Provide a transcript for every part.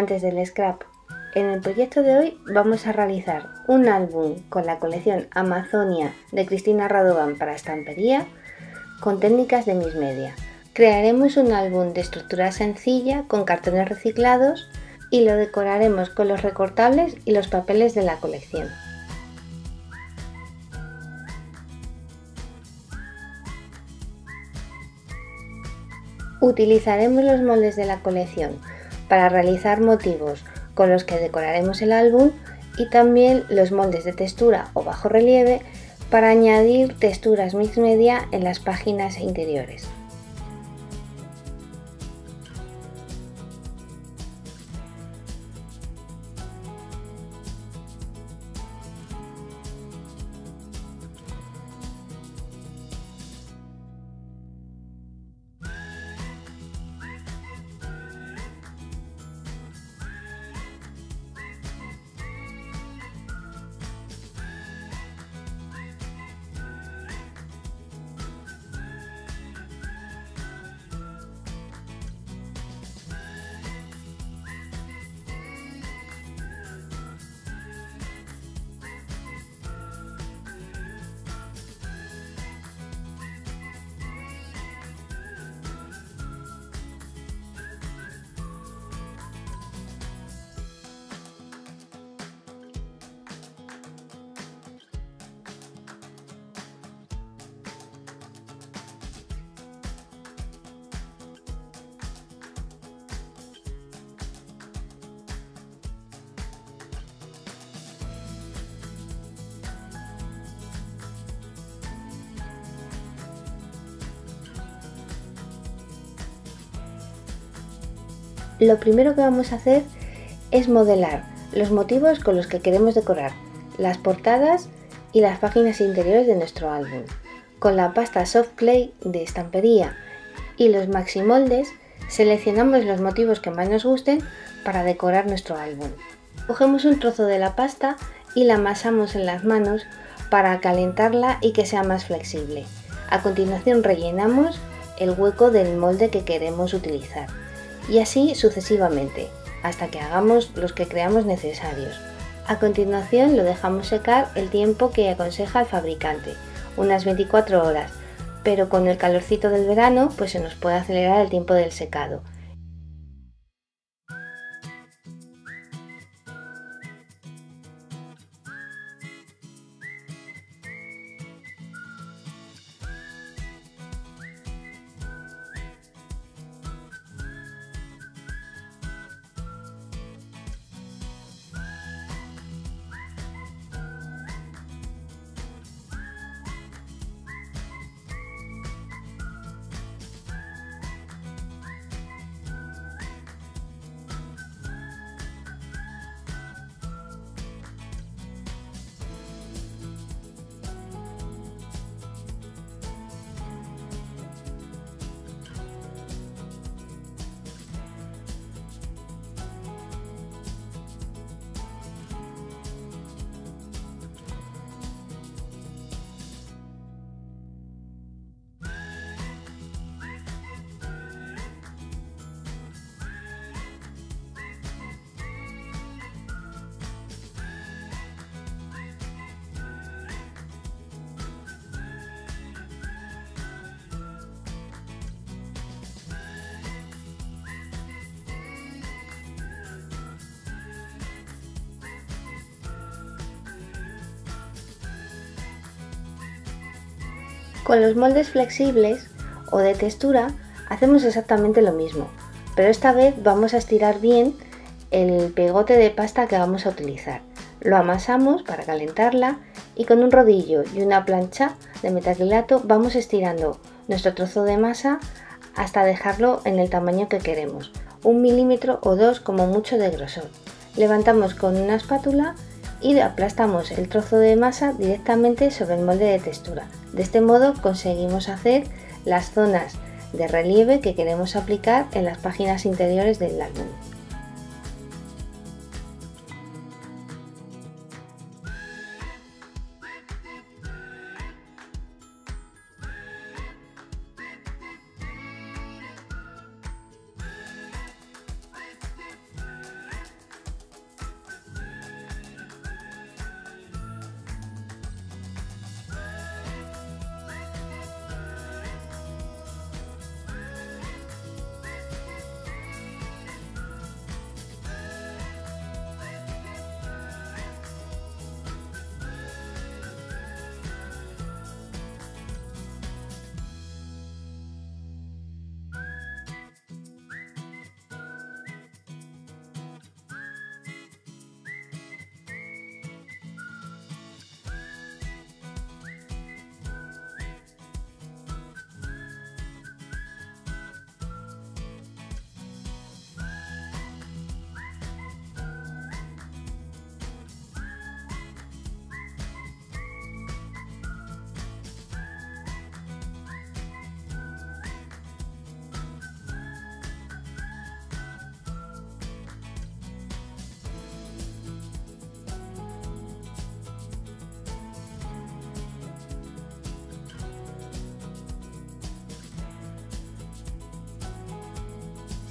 amantes del scrap. En el proyecto de hoy vamos a realizar un álbum con la colección Amazonia de Cristina Radovan para estampería con técnicas de Miss Media. Crearemos un álbum de estructura sencilla con cartones reciclados y lo decoraremos con los recortables y los papeles de la colección. Utilizaremos los moldes de la colección para realizar motivos con los que decoraremos el álbum y también los moldes de textura o bajo relieve para añadir texturas mix media en las páginas interiores. Lo primero que vamos a hacer es modelar los motivos con los que queremos decorar las portadas y las páginas interiores de nuestro álbum. Con la pasta Soft Clay de estampería y los maximoldes seleccionamos los motivos que más nos gusten para decorar nuestro álbum. Cogemos un trozo de la pasta y la amasamos en las manos para calentarla y que sea más flexible. A continuación rellenamos el hueco del molde que queremos utilizar y así sucesivamente, hasta que hagamos los que creamos necesarios. A continuación lo dejamos secar el tiempo que aconseja el fabricante, unas 24 horas, pero con el calorcito del verano pues se nos puede acelerar el tiempo del secado Con los moldes flexibles o de textura hacemos exactamente lo mismo, pero esta vez vamos a estirar bien el pegote de pasta que vamos a utilizar. Lo amasamos para calentarla y con un rodillo y una plancha de metacrilato vamos estirando nuestro trozo de masa hasta dejarlo en el tamaño que queremos, un milímetro o dos como mucho de grosor. Levantamos con una espátula y aplastamos el trozo de masa directamente sobre el molde de textura. De este modo conseguimos hacer las zonas de relieve que queremos aplicar en las páginas interiores del álbum.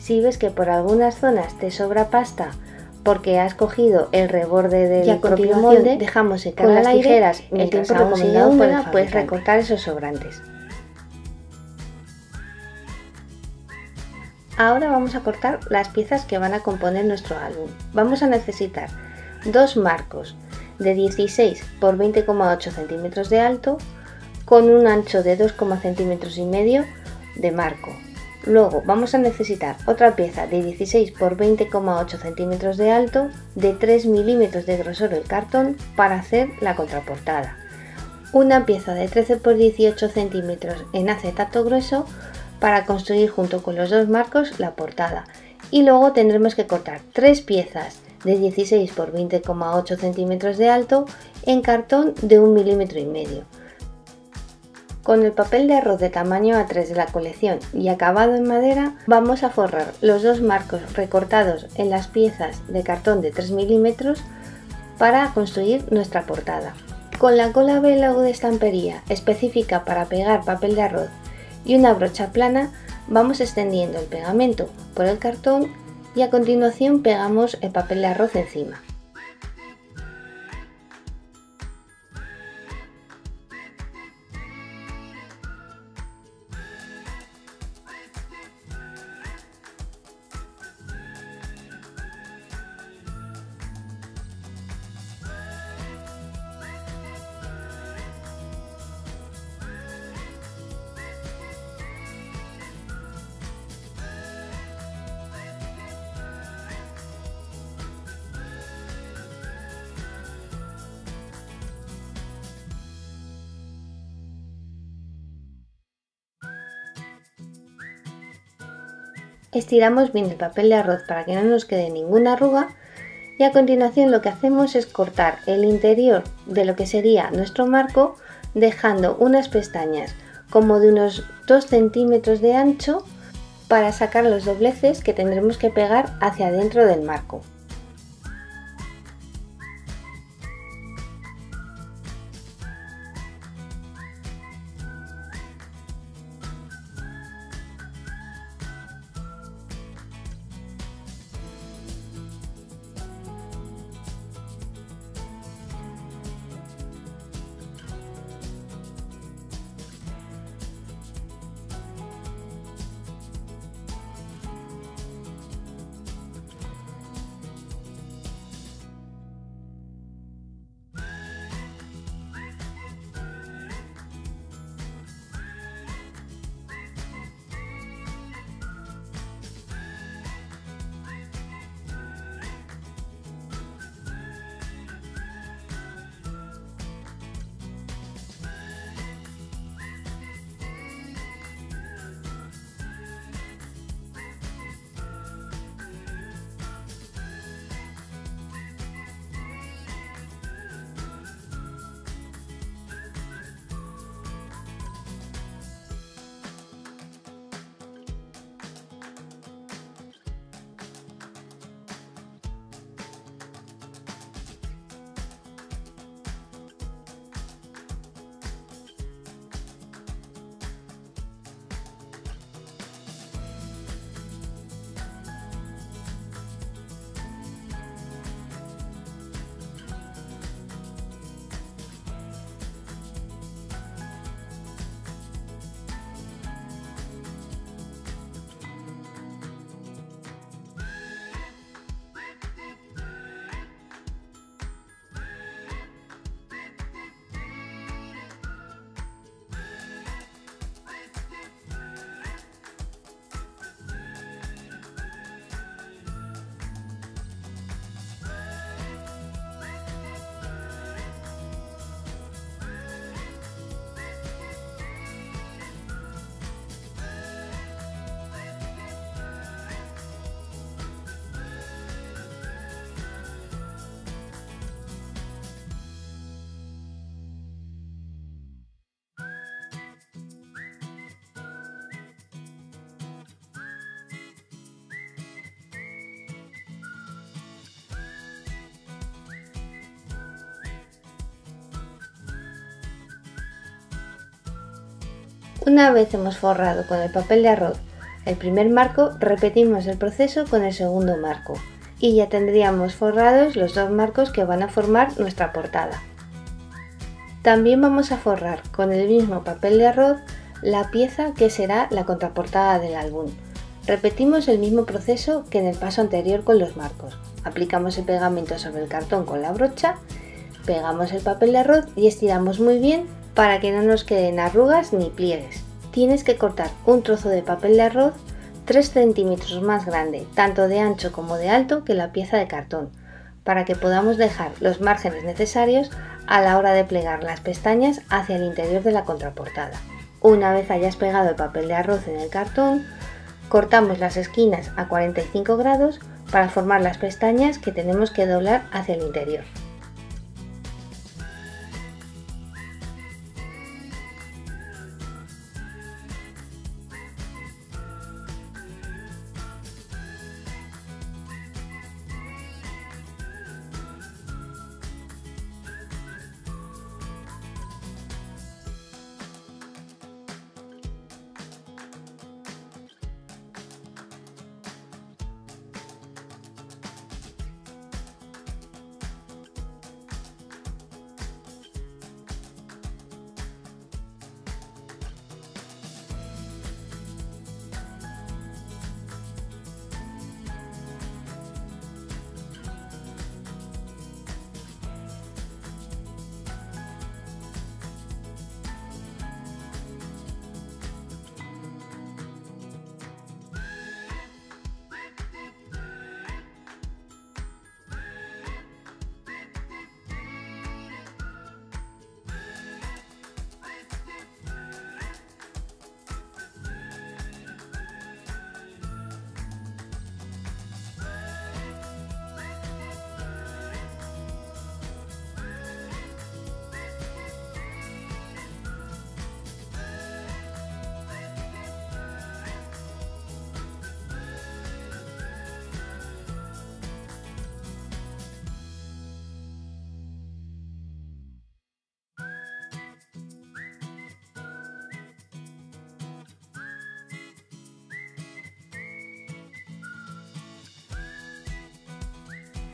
Si ves que por algunas zonas te sobra pasta porque has cogido el reborde del Y a propio molde, dejamos secar con las aire tijeras el tiempo recomendado húmeda puedes recortar esos sobrantes. Ahora vamos a cortar las piezas que van a componer nuestro álbum. Vamos a necesitar dos marcos de 16 por 20,8 centímetros de alto con un ancho de 2,5 centímetros y medio de marco. Luego vamos a necesitar otra pieza de 16 por 20,8 centímetros de alto de 3 milímetros de grosor el cartón para hacer la contraportada. Una pieza de 13 por 18 centímetros en acetato grueso para construir junto con los dos marcos la portada. Y luego tendremos que cortar tres piezas de 16 por 20,8 centímetros de alto en cartón de 1 milímetro y medio. Con el papel de arroz de tamaño A3 de la colección y acabado en madera, vamos a forrar los dos marcos recortados en las piezas de cartón de 3 milímetros para construir nuestra portada. Con la cola o de estampería específica para pegar papel de arroz y una brocha plana, vamos extendiendo el pegamento por el cartón y a continuación pegamos el papel de arroz encima. Estiramos bien el papel de arroz para que no nos quede ninguna arruga y a continuación lo que hacemos es cortar el interior de lo que sería nuestro marco dejando unas pestañas como de unos 2 centímetros de ancho para sacar los dobleces que tendremos que pegar hacia adentro del marco. Una vez hemos forrado con el papel de arroz el primer marco repetimos el proceso con el segundo marco y ya tendríamos forrados los dos marcos que van a formar nuestra portada. También vamos a forrar con el mismo papel de arroz la pieza que será la contraportada del álbum. Repetimos el mismo proceso que en el paso anterior con los marcos. Aplicamos el pegamento sobre el cartón con la brocha, pegamos el papel de arroz y estiramos muy bien para que no nos queden arrugas ni pliegues. Tienes que cortar un trozo de papel de arroz 3 centímetros más grande, tanto de ancho como de alto que la pieza de cartón, para que podamos dejar los márgenes necesarios a la hora de plegar las pestañas hacia el interior de la contraportada. Una vez hayas pegado el papel de arroz en el cartón, cortamos las esquinas a 45 grados para formar las pestañas que tenemos que doblar hacia el interior.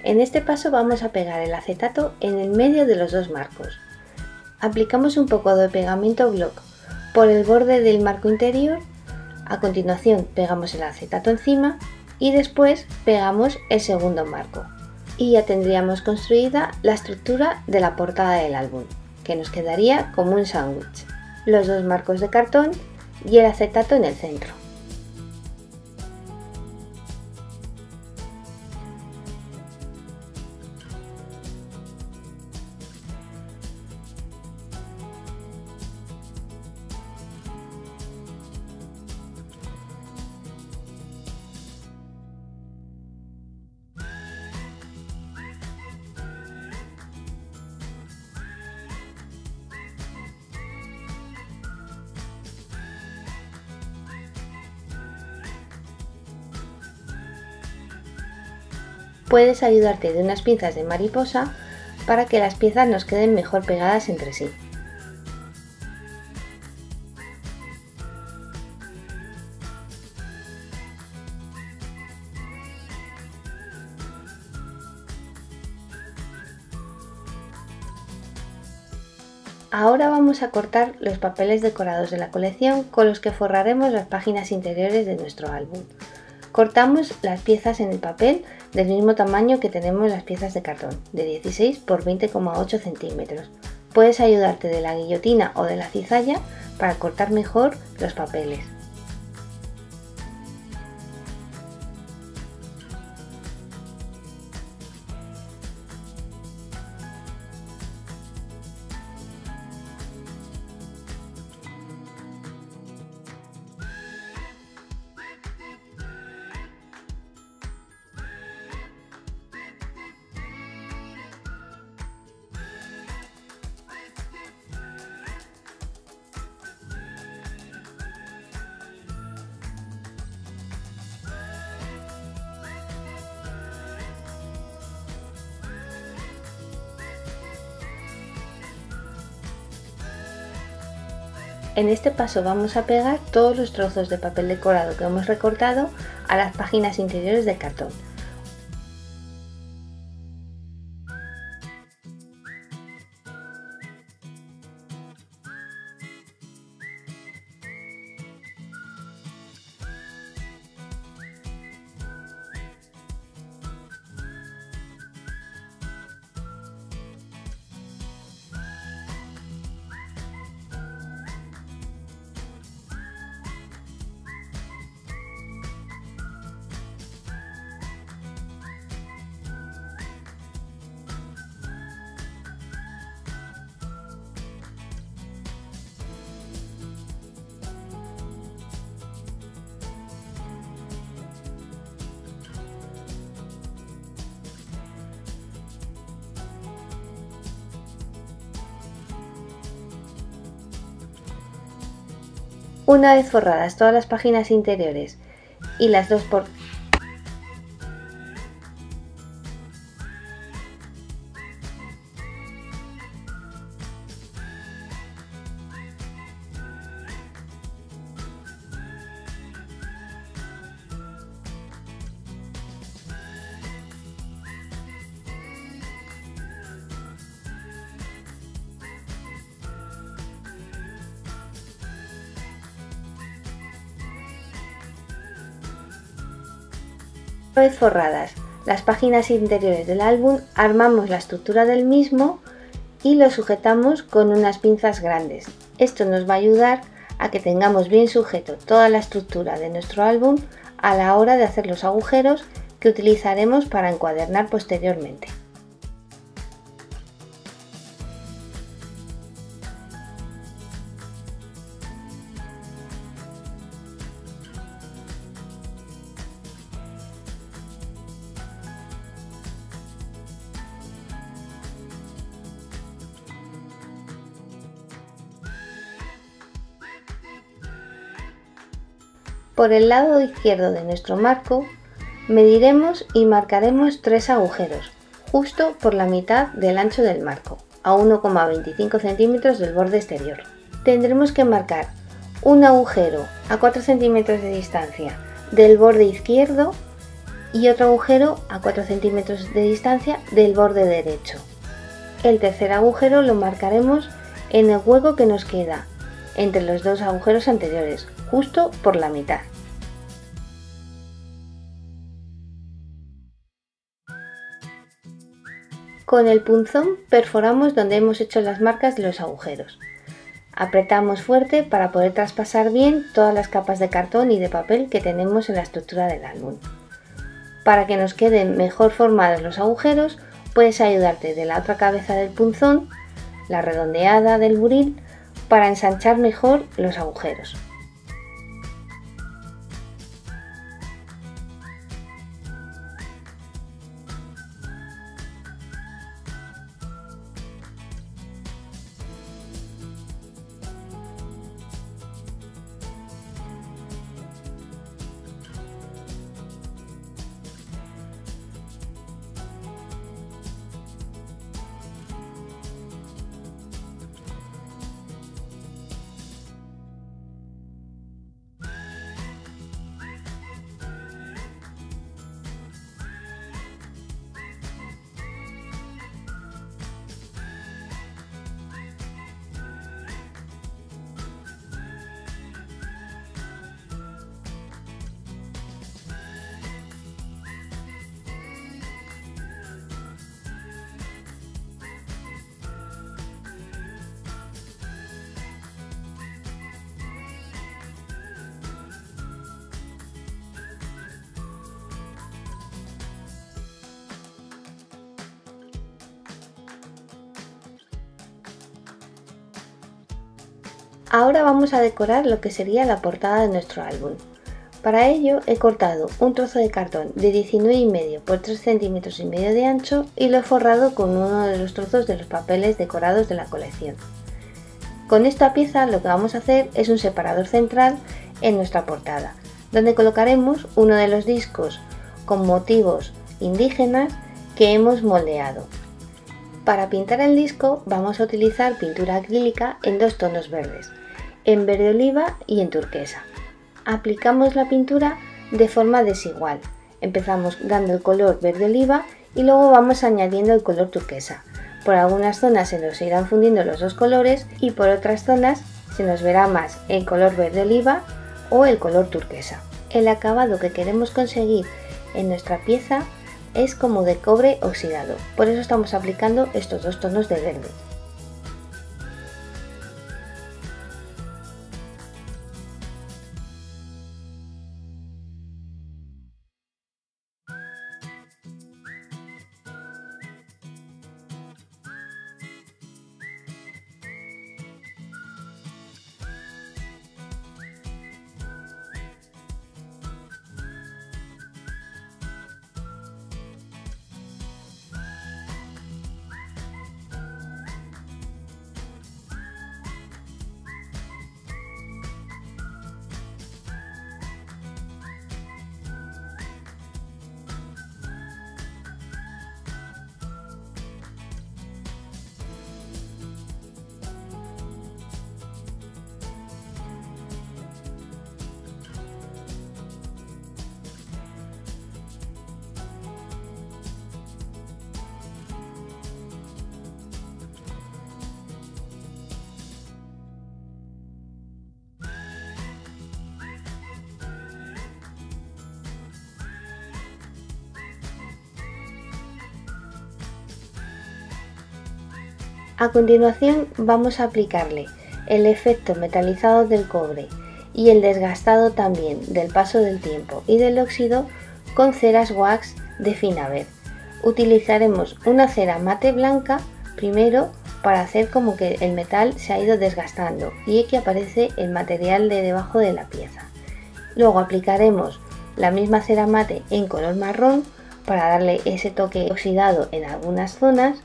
En este paso vamos a pegar el acetato en el medio de los dos marcos. Aplicamos un poco de pegamento block por el borde del marco interior, a continuación pegamos el acetato encima y después pegamos el segundo marco. Y ya tendríamos construida la estructura de la portada del álbum, que nos quedaría como un sándwich. Los dos marcos de cartón y el acetato en el centro. Puedes ayudarte de unas pinzas de mariposa para que las piezas nos queden mejor pegadas entre sí. Ahora vamos a cortar los papeles decorados de la colección con los que forraremos las páginas interiores de nuestro álbum. Cortamos las piezas en el papel del mismo tamaño que tenemos las piezas de cartón, de 16 por 20,8 centímetros. Puedes ayudarte de la guillotina o de la cizalla para cortar mejor los papeles. En este paso vamos a pegar todos los trozos de papel decorado que hemos recortado a las páginas interiores del cartón. Una vez forradas todas las páginas interiores y las dos por forradas las páginas interiores del álbum, armamos la estructura del mismo y lo sujetamos con unas pinzas grandes. Esto nos va a ayudar a que tengamos bien sujeto toda la estructura de nuestro álbum a la hora de hacer los agujeros que utilizaremos para encuadernar posteriormente. Por el lado izquierdo de nuestro marco mediremos y marcaremos tres agujeros, justo por la mitad del ancho del marco, a 1,25 centímetros del borde exterior. Tendremos que marcar un agujero a 4 centímetros de distancia del borde izquierdo y otro agujero a 4 centímetros de distancia del borde derecho. El tercer agujero lo marcaremos en el hueco que nos queda entre los dos agujeros anteriores, justo por la mitad. Con el punzón perforamos donde hemos hecho las marcas de los agujeros. Apretamos fuerte para poder traspasar bien todas las capas de cartón y de papel que tenemos en la estructura del álbum. Para que nos queden mejor formados los agujeros, puedes ayudarte de la otra cabeza del punzón, la redondeada del buril, para ensanchar mejor los agujeros. Ahora vamos a decorar lo que sería la portada de nuestro álbum. Para ello he cortado un trozo de cartón de 19,5 por 3 centímetros y medio de ancho y lo he forrado con uno de los trozos de los papeles decorados de la colección. Con esta pieza lo que vamos a hacer es un separador central en nuestra portada, donde colocaremos uno de los discos con motivos indígenas que hemos moldeado. Para pintar el disco vamos a utilizar pintura acrílica en dos tonos verdes, en verde oliva y en turquesa. Aplicamos la pintura de forma desigual. Empezamos dando el color verde oliva y luego vamos añadiendo el color turquesa. Por algunas zonas se nos irán fundiendo los dos colores y por otras zonas se nos verá más el color verde oliva o el color turquesa. El acabado que queremos conseguir en nuestra pieza es como de cobre oxidado, por eso estamos aplicando estos dos tonos de verde. A continuación vamos a aplicarle el efecto metalizado del cobre y el desgastado también del paso del tiempo y del óxido con ceras wax de Finaver. Utilizaremos una cera mate blanca primero para hacer como que el metal se ha ido desgastando y aquí aparece el material de debajo de la pieza. Luego aplicaremos la misma cera mate en color marrón para darle ese toque oxidado en algunas zonas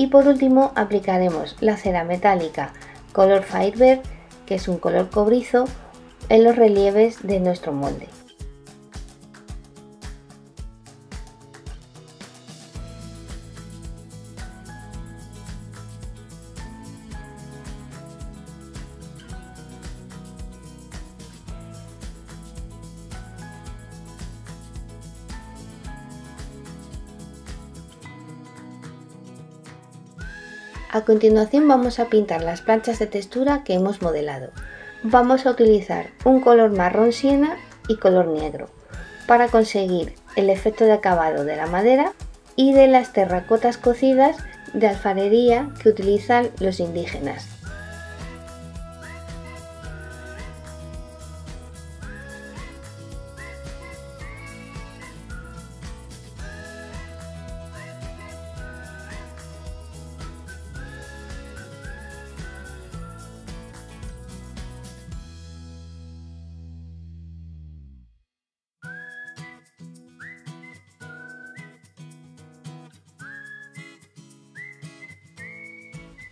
y por último aplicaremos la cera metálica color Firebird, que es un color cobrizo, en los relieves de nuestro molde. A continuación vamos a pintar las planchas de textura que hemos modelado. Vamos a utilizar un color marrón siena y color negro para conseguir el efecto de acabado de la madera y de las terracotas cocidas de alfarería que utilizan los indígenas.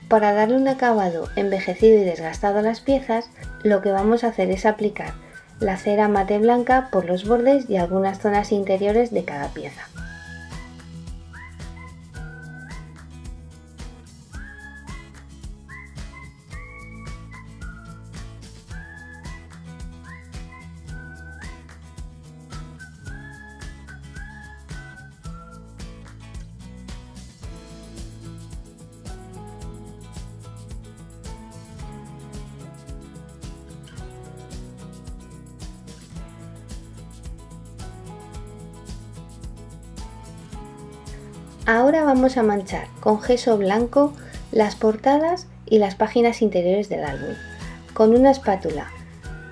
Para darle un acabado envejecido y desgastado a las piezas, lo que vamos a hacer es aplicar la cera mate blanca por los bordes y algunas zonas interiores de cada pieza. Vamos a manchar con gesso blanco las portadas y las páginas interiores del álbum. Con una espátula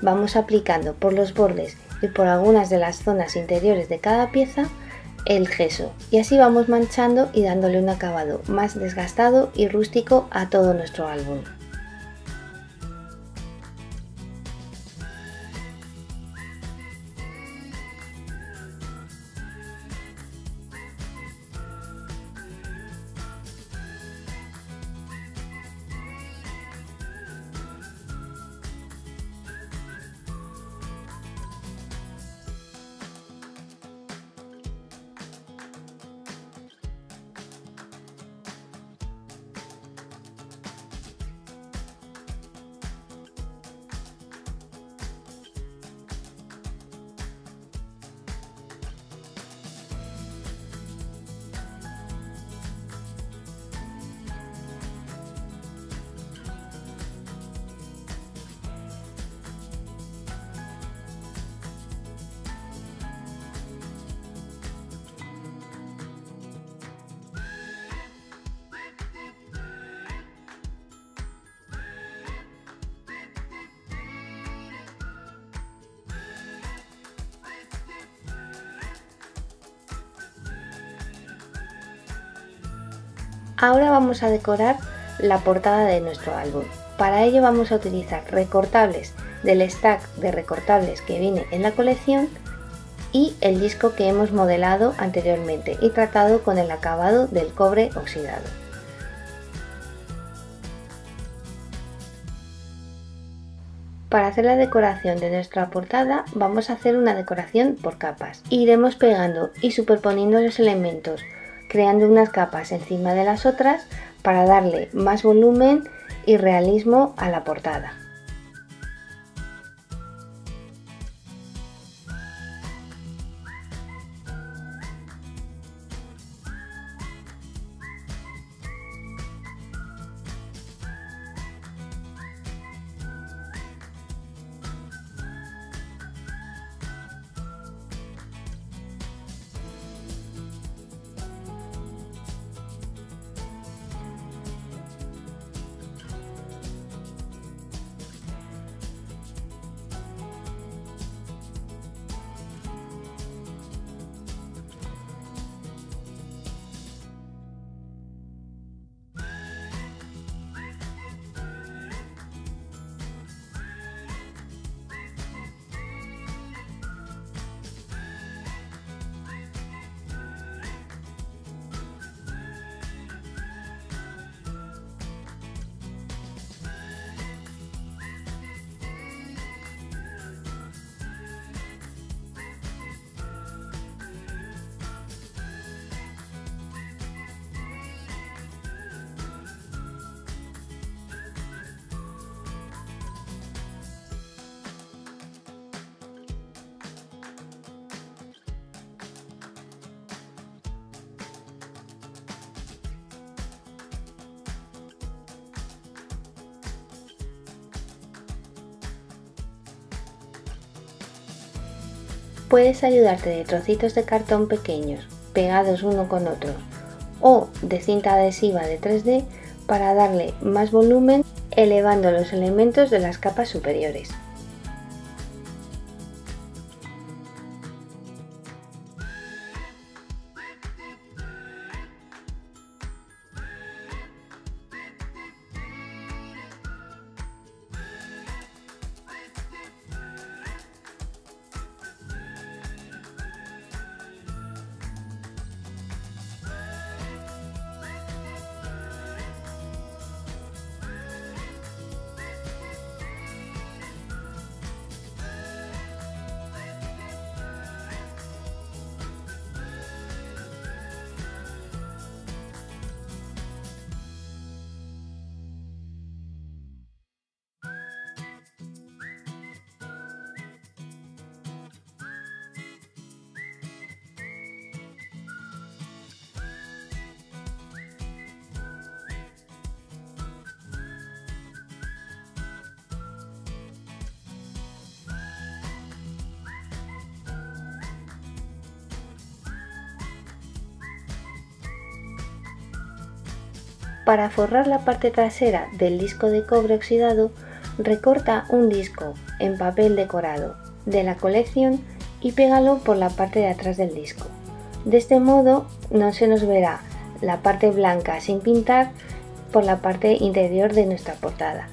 vamos aplicando por los bordes y por algunas de las zonas interiores de cada pieza el gesso y así vamos manchando y dándole un acabado más desgastado y rústico a todo nuestro álbum. Ahora vamos a decorar la portada de nuestro álbum. Para ello vamos a utilizar recortables del stack de recortables que viene en la colección y el disco que hemos modelado anteriormente y tratado con el acabado del cobre oxidado. Para hacer la decoración de nuestra portada vamos a hacer una decoración por capas. Iremos pegando y superponiendo los elementos, creando unas capas encima de las otras para darle más volumen y realismo a la portada. Puedes ayudarte de trocitos de cartón pequeños, pegados uno con otro, o de cinta adhesiva de 3D para darle más volumen elevando los elementos de las capas superiores. Para forrar la parte trasera del disco de cobre oxidado, recorta un disco en papel decorado de la colección y pégalo por la parte de atrás del disco. De este modo no se nos verá la parte blanca sin pintar por la parte interior de nuestra portada.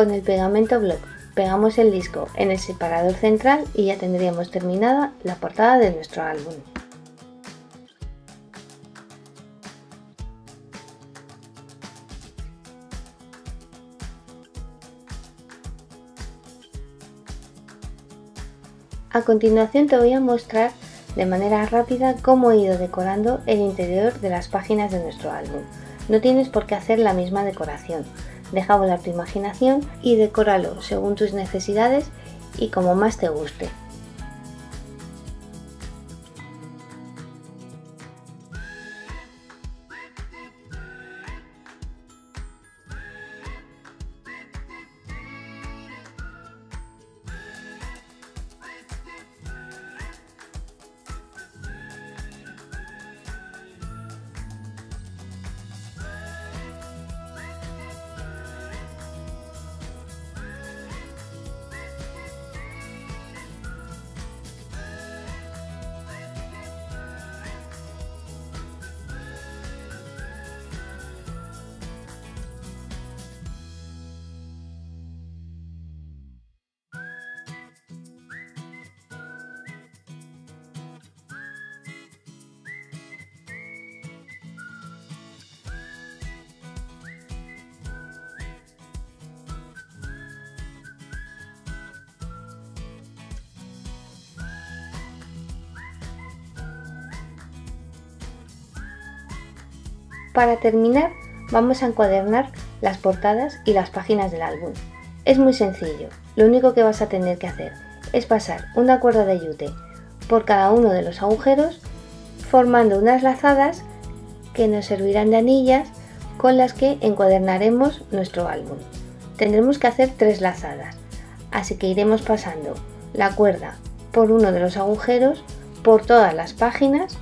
Con el pegamento block pegamos el disco en el separador central y ya tendríamos terminada la portada de nuestro álbum. A continuación te voy a mostrar de manera rápida cómo he ido decorando el interior de las páginas de nuestro álbum. No tienes por qué hacer la misma decoración, Deja volar tu imaginación y decóralo según tus necesidades y como más te guste. Para terminar, vamos a encuadernar las portadas y las páginas del álbum. Es muy sencillo, lo único que vas a tener que hacer es pasar una cuerda de yute por cada uno de los agujeros, formando unas lazadas que nos servirán de anillas con las que encuadernaremos nuestro álbum. Tendremos que hacer tres lazadas, así que iremos pasando la cuerda por uno de los agujeros por todas las páginas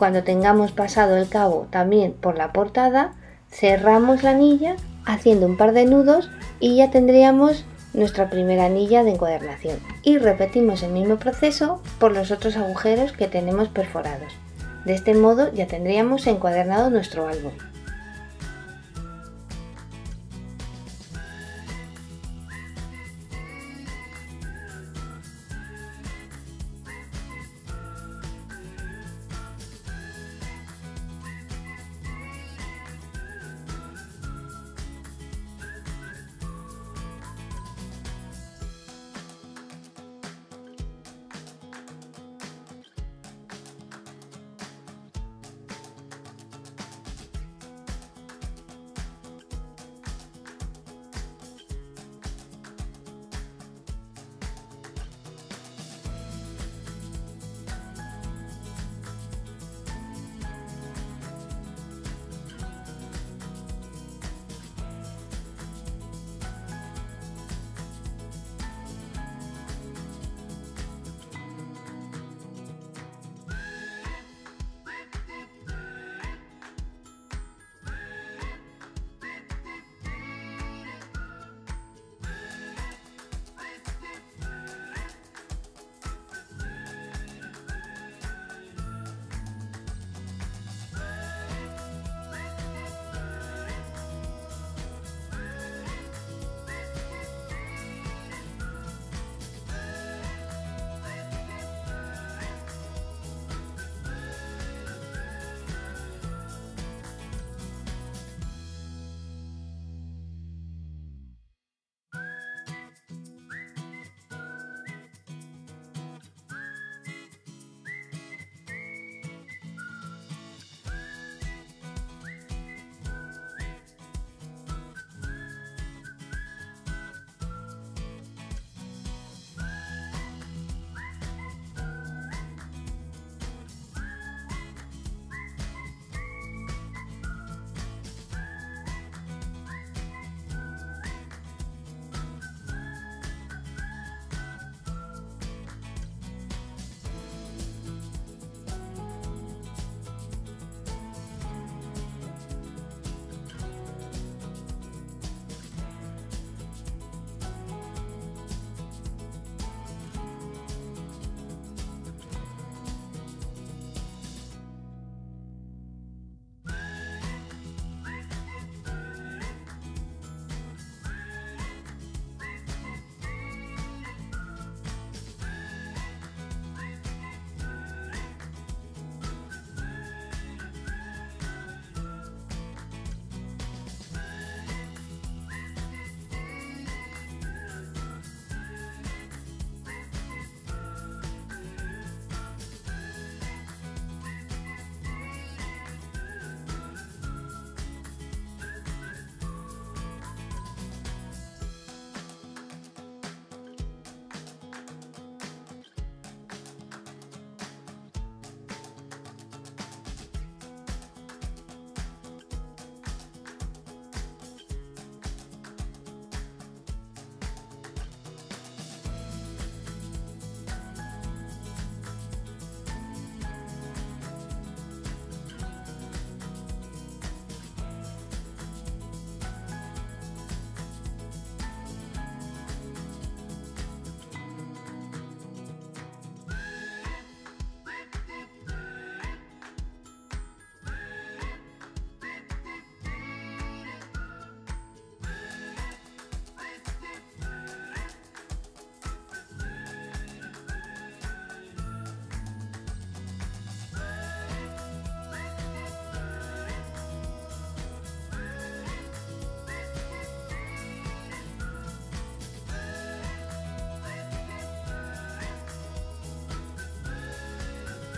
cuando tengamos pasado el cabo también por la portada, cerramos la anilla haciendo un par de nudos y ya tendríamos nuestra primera anilla de encuadernación. Y repetimos el mismo proceso por los otros agujeros que tenemos perforados. De este modo ya tendríamos encuadernado nuestro álbum.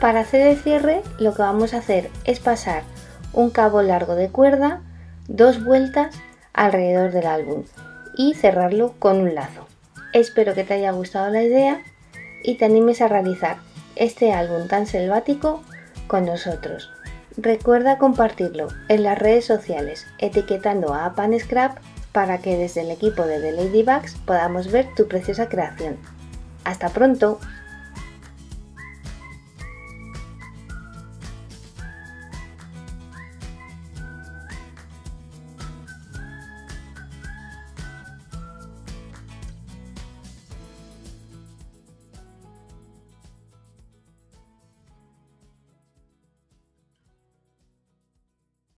Para hacer el cierre lo que vamos a hacer es pasar un cabo largo de cuerda, dos vueltas alrededor del álbum y cerrarlo con un lazo. Espero que te haya gustado la idea y te animes a realizar este álbum tan selvático con nosotros. Recuerda compartirlo en las redes sociales etiquetando a Pan Scrap para que desde el equipo de The Ladybugs podamos ver tu preciosa creación. ¡Hasta pronto!